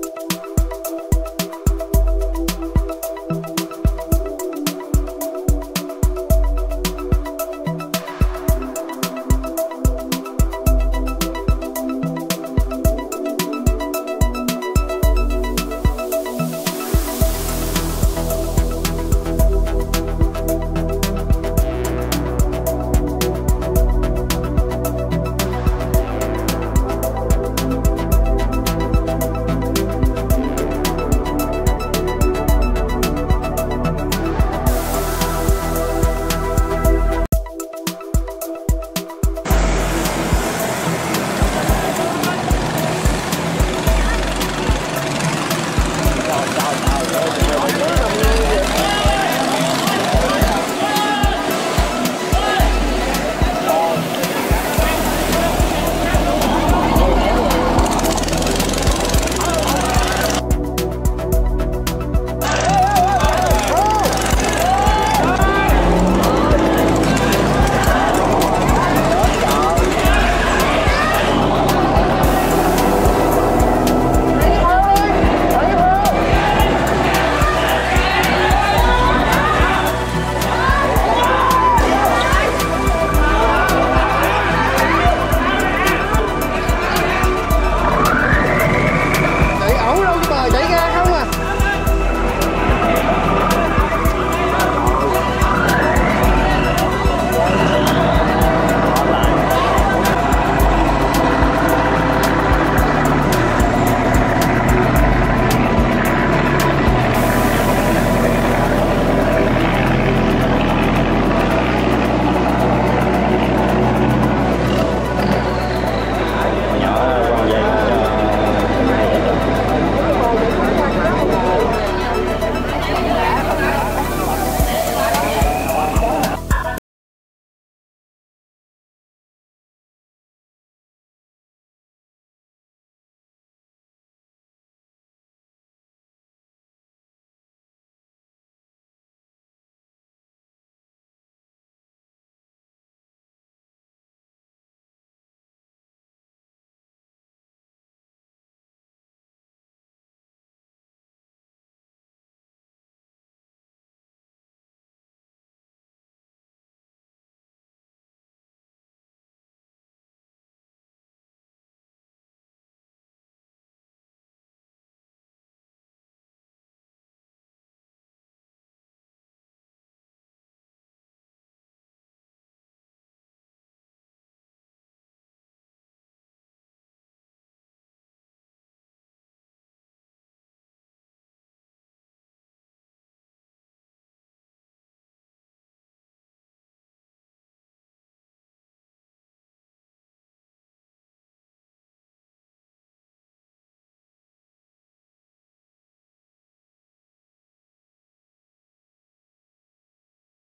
you